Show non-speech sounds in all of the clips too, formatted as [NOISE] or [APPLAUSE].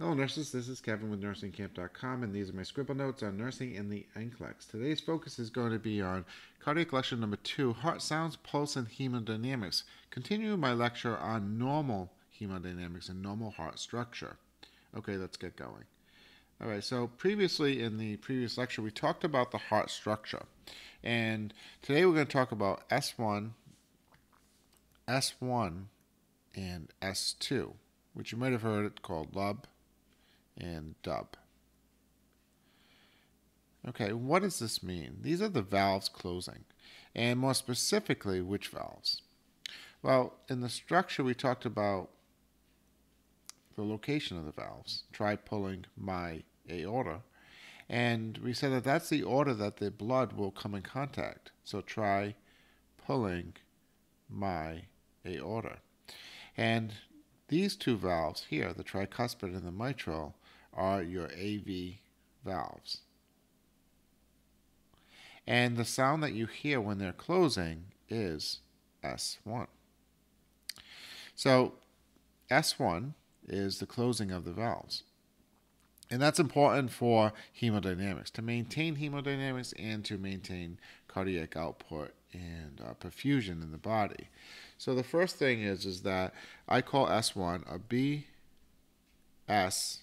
Hello, nurses. This is Kevin with nursingkamp.com, and these are my scribble notes on nursing in the NCLEX. Today's focus is going to be on cardiac lecture number two heart sounds, pulse, and hemodynamics. Continuing my lecture on normal hemodynamics and normal heart structure. Okay, let's get going. All right, so previously in the previous lecture, we talked about the heart structure. And today we're going to talk about S1, S1, and S2, which you might have heard it called lub and dub. Okay, what does this mean? These are the valves closing, and more specifically, which valves? Well, in the structure, we talked about the location of the valves. Try pulling my aorta, and we said that that's the order that the blood will come in contact. So try pulling my aorta. And these two valves here, the tricuspid and the mitral, are your AV valves. And the sound that you hear when they're closing is S1. So S1 is the closing of the valves. And that's important for hemodynamics, to maintain hemodynamics and to maintain cardiac output and uh, perfusion in the body. So the first thing is, is that I call S1 a BS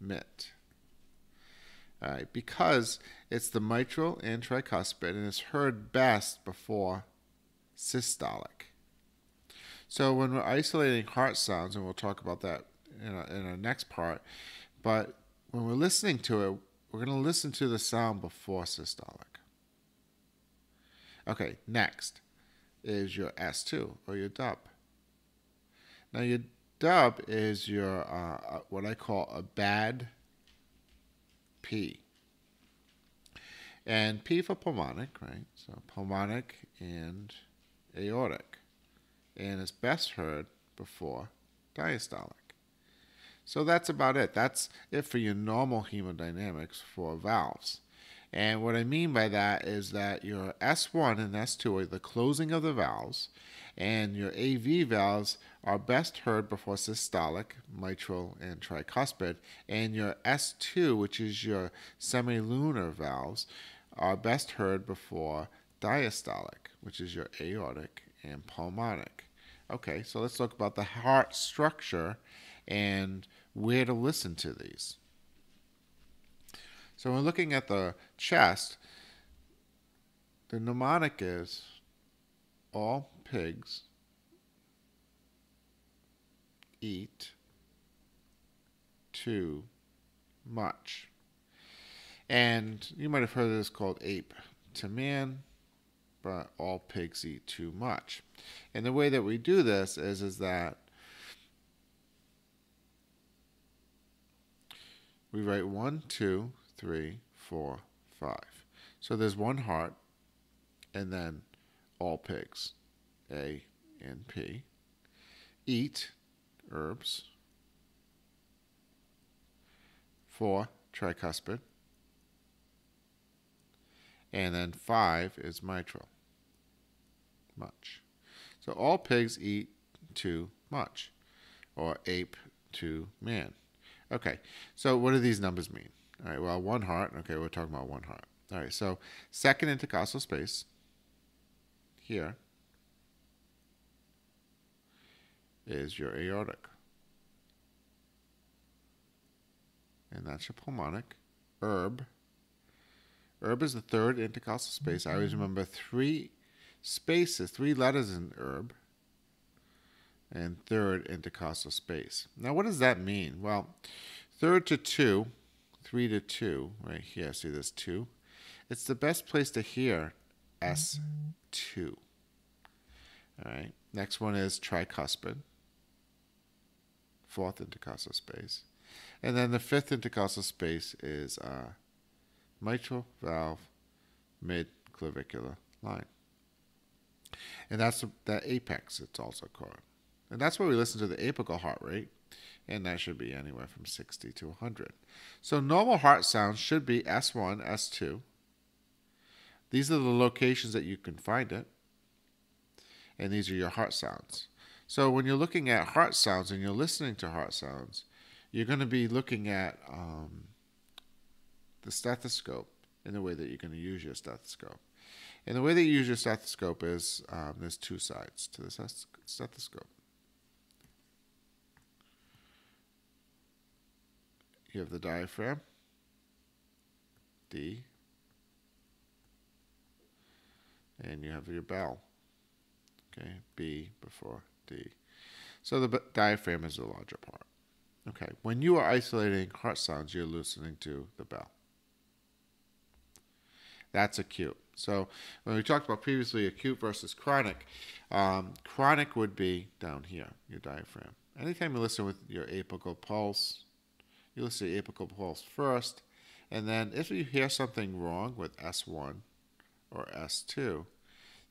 mit. All right, because it's the mitral and tricuspid and it's heard best before systolic. So when we're isolating heart sounds, and we'll talk about that in our, in our next part, but when we're listening to it, we're going to listen to the sound before systolic. Okay, next is your S2 or your dub. Now your dub is your uh, uh, what I call a bad P. And P for pulmonic, right? So pulmonic and aortic. And it's best heard before diastolic. So that's about it. That's it for your normal hemodynamics for valves. And what I mean by that is that your S1 and S2 are the closing of the valves, and your AV valves are best heard before systolic, mitral, and tricuspid, and your S2, which is your semilunar valves, are best heard before diastolic, which is your aortic and pulmonic. Okay, so let's talk about the heart structure and where to listen to these. So when looking at the chest, the mnemonic is all pigs eat too much. And you might have heard this called ape to man, but all pigs eat too much. And the way that we do this is, is that we write one, two, three, four, five. So there's one heart, and then all pigs, A and P. Eat, herbs. Four, tricuspid. And then five is mitral. Much. So all pigs eat too much, or ape to man. Okay, so what do these numbers mean? All right, well, one heart. Okay, we're talking about one heart. All right, so second intercostal space here is your aortic. And that's your pulmonic. Herb. Herb is the third intercostal space. I always mm-hmm. remember three spaces, three letters in herb, and third intercostal space. Now, what does that mean? Well, third to two, three to two, right here, see this two? It's the best place to hear S2. All right, next one is tricuspid fourth intercostal space. And then the fifth intercostal space is uh, mitral valve mid clavicular line. And that's the apex, it's also called. And that's where we listen to the apical heart rate, and that should be anywhere from 60 to 100. So normal heart sounds should be S1, S2. These are the locations that you can find it, and these are your heart sounds. So when you're looking at heart sounds and you're listening to heart sounds, you're going to be looking at um, the stethoscope in the way that you're going to use your stethoscope. And the way that you use your stethoscope is um, there's two sides to the stethoscope. You have the diaphragm, D, and you have your bell, okay, B before D. So the diaphragm is the larger part. Okay, when you are isolating heart sounds, you're listening to the bell. That's acute. So when we talked about previously acute versus chronic, um, chronic would be down here, your diaphragm. Anytime you listen with your apical pulse, you to your apical pulse first, and then if you hear something wrong with S1 or S2,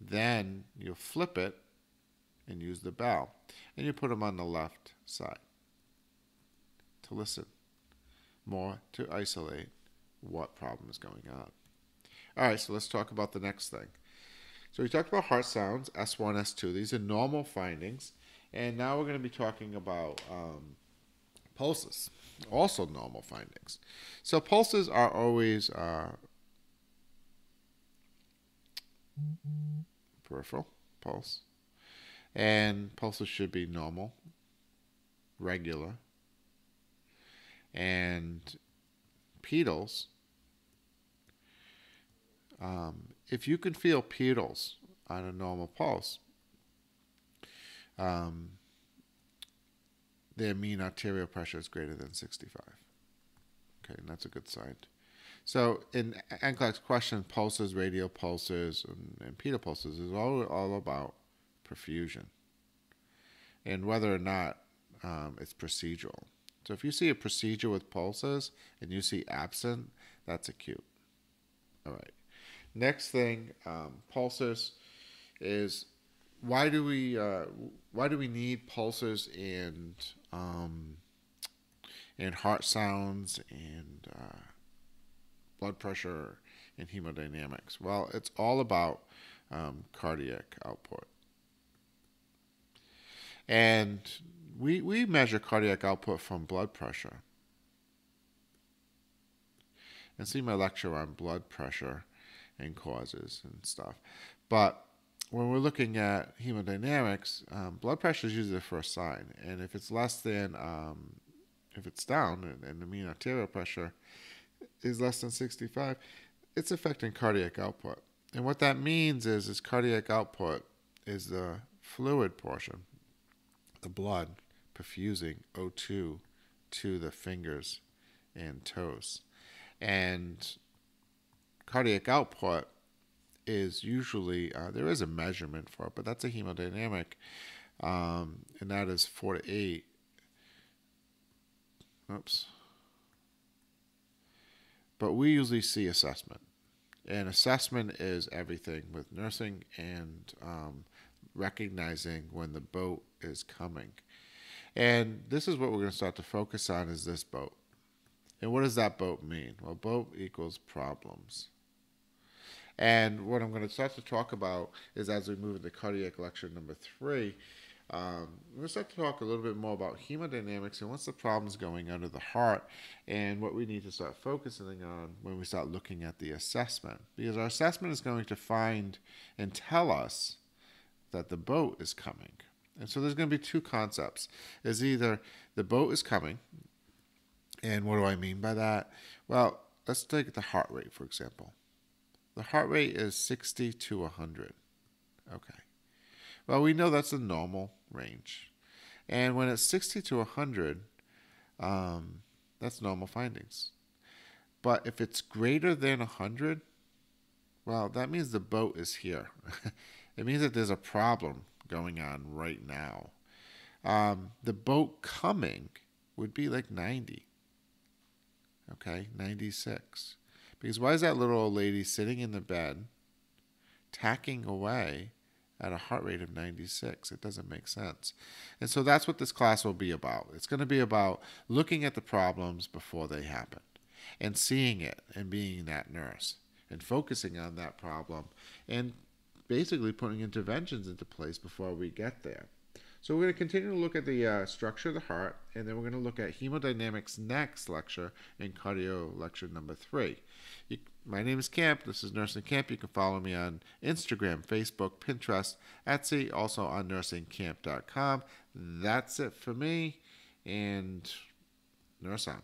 then you flip it and use the bell. And you put them on the left side to listen more to isolate what problem is going on. All right, so let's talk about the next thing. So we talked about heart sounds, S1, S2. These are normal findings. And now we're going to be talking about um, pulses, also normal findings. So pulses are always uh, peripheral pulse. And pulses should be normal, regular, and pedals um, if you can feel pedals on a normal pulse, um, their mean arterial pressure is greater than 65. Okay, and that's a good sign. So in NCLEX question, pulses, radial pulses, and, and pedal pulses is all, all about perfusion and whether or not um, it's procedural. So if you see a procedure with pulses and you see absent, that's acute. All right. Next thing, um, pulses, is why do we uh, why do we need pulses and um, and heart sounds and uh, blood pressure and hemodynamics? Well, it's all about um, cardiac output, and we we measure cardiac output from blood pressure. And see my lecture on blood pressure and causes and stuff. But when we're looking at hemodynamics, um, blood pressure is usually the first sign. And if it's less than, um, if it's down and, and the mean arterial pressure is less than 65, it's affecting cardiac output. And what that means is, is cardiac output is the fluid portion, the blood perfusing O2 to the fingers and toes. And cardiac output is usually uh, there is a measurement for it, but that's a hemodynamic, um, and that is four to eight. Oops. But we usually see assessment, and assessment is everything with nursing and um, recognizing when the boat is coming. And this is what we're going to start to focus on is this boat. And what does that boat mean? Well, boat equals problems. And what I'm going to start to talk about is as we move into cardiac lecture number three, um, we're going to start to talk a little bit more about hemodynamics and what's the problems going under the heart and what we need to start focusing on when we start looking at the assessment. Because our assessment is going to find and tell us that the boat is coming. And so there's going to be two concepts. Is either the boat is coming, and what do I mean by that? Well, let's take the heart rate, for example. The heart rate is 60 to 100. Okay. Well, we know that's a normal range. And when it's 60 to 100, um, that's normal findings. But if it's greater than 100, well, that means the boat is here. [LAUGHS] it means that there's a problem going on right now. Um, the boat coming would be like 90. Okay, 96. Because why is that little old lady sitting in the bed, tacking away at a heart rate of 96? It doesn't make sense. And so that's what this class will be about. It's going to be about looking at the problems before they happen and seeing it and being that nurse and focusing on that problem and basically putting interventions into place before we get there. So we're going to continue to look at the uh, structure of the heart, and then we're going to look at hemodynamics next lecture in cardio lecture number three. You, my name is Camp. This is Nursing KAMP. You can follow me on Instagram, Facebook, Pinterest, Etsy, also on nursingkamp.com. That's it for me, and nurse on.